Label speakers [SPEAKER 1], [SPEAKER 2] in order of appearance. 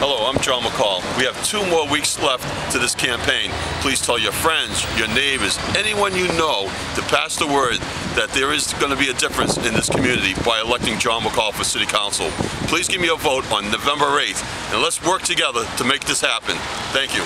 [SPEAKER 1] Hello, I'm John McCaul. We have two more weeks left to this campaign. Please tell your friends, your neighbors, anyone you know to pass the word that there is going to be a difference in this community by electing John McCaul for City Council. Please give me a vote on November 8th, and let's work together to make this happen. Thank you.